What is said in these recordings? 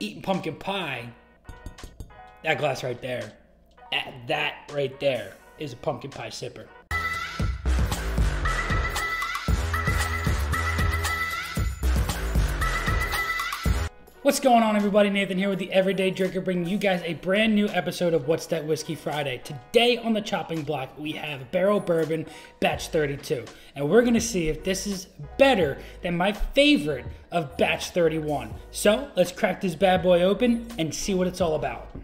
eating pumpkin pie, that glass right there, that right there is a pumpkin pie sipper. What's going on, everybody? Nathan here with the Everyday Drinker, bringing you guys a brand new episode of What's That Whiskey Friday. Today on the chopping block, we have Barrell Bourbon Batch 32, and we're gonna see if this is better than my favorite of Batch 31. So let's crack this bad boy open and see what it's all about.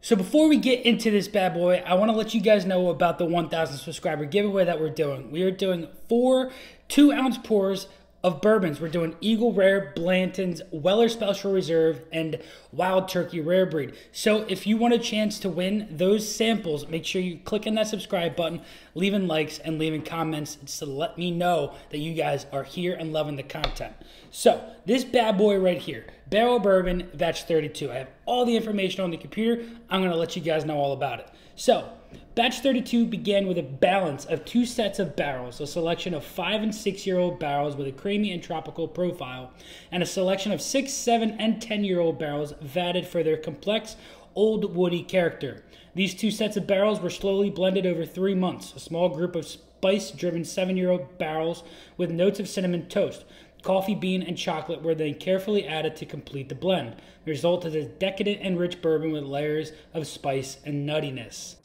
So before we get into this bad boy, I want to let you guys know about the 1,000 subscriber giveaway that we're doing. We are doing four two ounce pours of bourbons. We're doing Eagle Rare, Blanton's, Weller Special Reserve, and Wild Turkey Rare Breed. So if you want a chance to win those samples, make sure you click on that subscribe button, leaving likes and leaving comments to let me know that you guys are here and loving the content. So this bad boy right here, Barrell Bourbon Batch 32. I have all the information on the computer. I'm going to let you guys know all about it. So Batch 32 began with a balance of two sets of barrels, a selection of five and six year old barrels with a creamy and tropical profile, and a selection of six, seven, and ten year old barrels vatted for their complex, old woody character. These two sets of barrels were slowly blended over three months. A small group of spice driven seven year old barrels with notes of cinnamon toast, coffee bean, and chocolate were then carefully added to complete the blend. The result is a decadent and rich bourbon with layers of spice and nuttiness.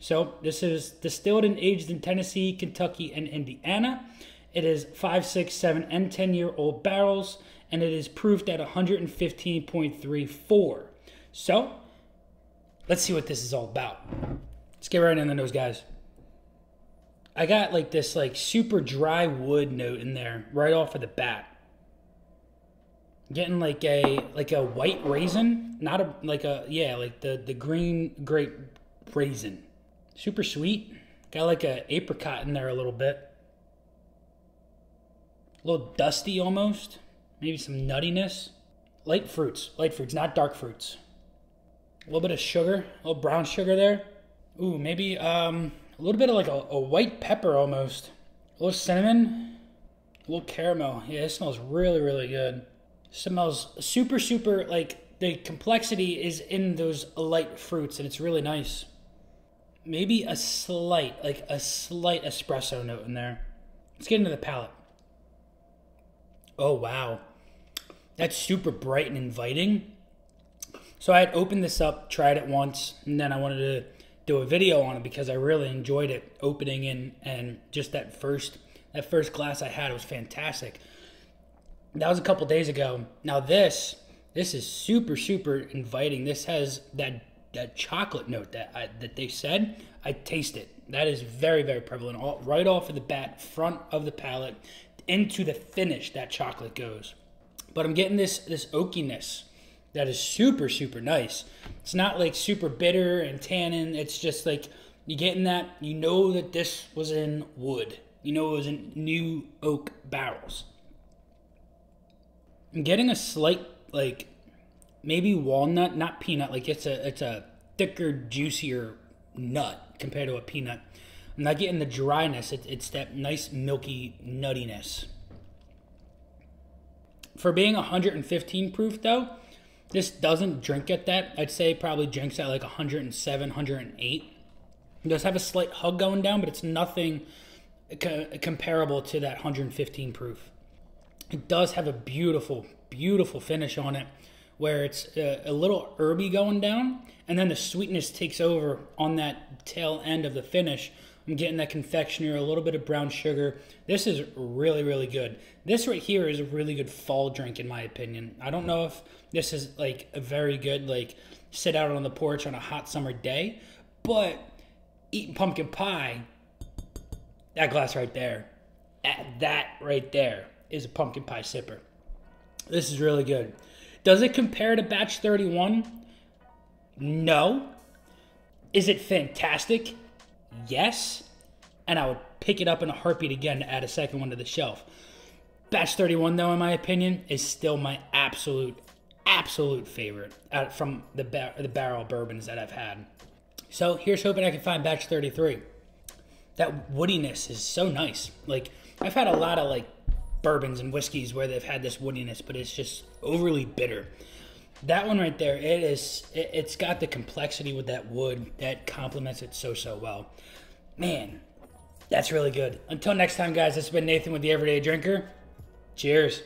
So this is distilled and aged in Tennessee, Kentucky, and Indiana. It is 5, 6, 7, and 10 year old barrels, and it is proofed at 115.34. So let's see what this is all about. Let's get right in the nose, guys. I got like this like super dry wood note in there right off of the bat. Getting like a like a white raisin, not a like a yeah like the the green grape raisin. Super sweet. Got like a apricot in there a little bit. A little dusty almost. Maybe some nuttiness. Light fruits. Light fruits, not dark fruits. A little bit of sugar. A little brown sugar there. Ooh, maybe um, a little bit of like a, a white pepper almost. A little cinnamon. A little caramel. Yeah, it smells really, really good. Smells super, super like the complexity is in those light fruits and it's really nice maybe a slight, like a slight espresso note in there. Let's get into the palate. Oh, wow. That's super bright and inviting. So I had opened this up, tried it once, and then I wanted to do a video on it because I really enjoyed it opening in and just that first that first glass I had was fantastic. That was a couple days ago. Now this this is super super inviting. This has that that chocolate note that I, that they said, I taste it. That is very very prevalent. All, right off of the bat, front of the palate, into the finish, that chocolate goes. But I'm getting this this oakiness that is super super nice. It's not like super bitter and tannin. It's just like you're getting that. You know that this was in wood. You know it was in new oak barrels. I'm getting a slight like maybe walnut, not peanut. Like it's a it's a thicker, juicier nut compared to a peanut. I'm not getting the dryness. It, it's that nice milky nuttiness. For being 115 proof though, this doesn't drink at that. I'd say probably drinks at like 107, 108. It does have a slight hug going down, but it's nothing co- comparable to that 115 proof. It does have a beautiful, beautiful finish on it where it's a, a, little herby going down, and then the sweetness takes over on that tail end of the finish. I'm getting that confectioner, a little bit of brown sugar. This is really, really good. This right here is a really good fall drink, in my opinion. I don't know if this is like a very good, like, sit out on the porch on a hot summer day, but eating pumpkin pie, that glass right there, that right there is a pumpkin pie sipper. This is really good. Does it compare to Batch 31? No. Is it fantastic? Yes. And I would pick it up in a heartbeat again to add a second one to the shelf. Batch 31, though, in my opinion, is still my absolute, absolute favorite from the, bar- the Barrell bourbons that I've had. So here's hoping I can find Batch 33. That woodiness is so nice. Like, I've had a lot of, like, bourbons and whiskeys where they've had this woodiness, but it's just overly bitter. That one right there, it is. It, it's got the complexity with that wood that complements it so so well. Man, that's really good. Until next time, guys. This has been Nathan with the Everyday Drinker. Cheers.